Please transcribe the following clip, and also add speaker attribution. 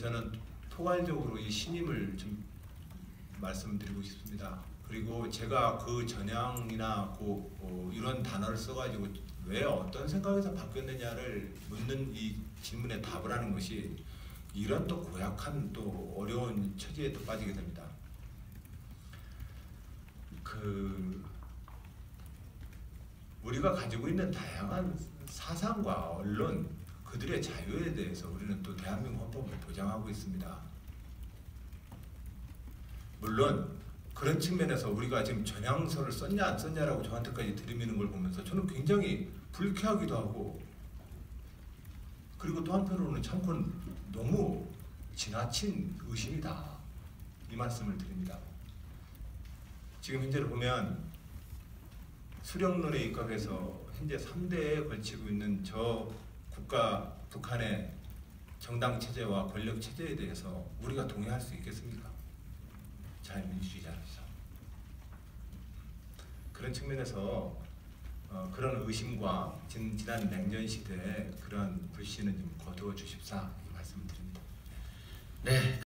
Speaker 1: 저는 포괄적으로 이 신임을 좀 말씀드리고 싶습니다. 그리고 제가 그 전향이나 그 어, 이런 단어를 써가지고 왜 어떤 생각에서 바뀌었느냐를 묻는 이 질문에 답을 하는 것이 이런 또 고약한 또 어려운 처지에 또 빠지게 됩니다. 그 우리가 가지고 있는 다양한 사상과 언론 그들의 자유에 대해서 우리는 또 대한민국 헌법을 보장하고 있습니다. 물론 그런 측면에서 우리가 지금 전향서를 썼냐 안 썼냐라고 저한테까지 들이미는 걸 보면서 저는 굉장히 불쾌하기도 하고 그리고 또 한편으로는 참건 너무 지나친 의심이다 이 말씀을 드립니다. 지금 현재를 보면 수령론에 입각해서 현재 3대에 걸치고 있는 저 국가 북한의 정당 체제와 권력 체제에 대해서 우리가 동의할 수 있겠습니까? 자유민주주의자로서 그런 측면에서 어, 그런 의심과 진, 지난 냉전 시대의 그런 불신은 좀 거두어 주십사 이 말씀을 드립니다.
Speaker 2: 네.